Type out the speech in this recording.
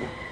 Yeah.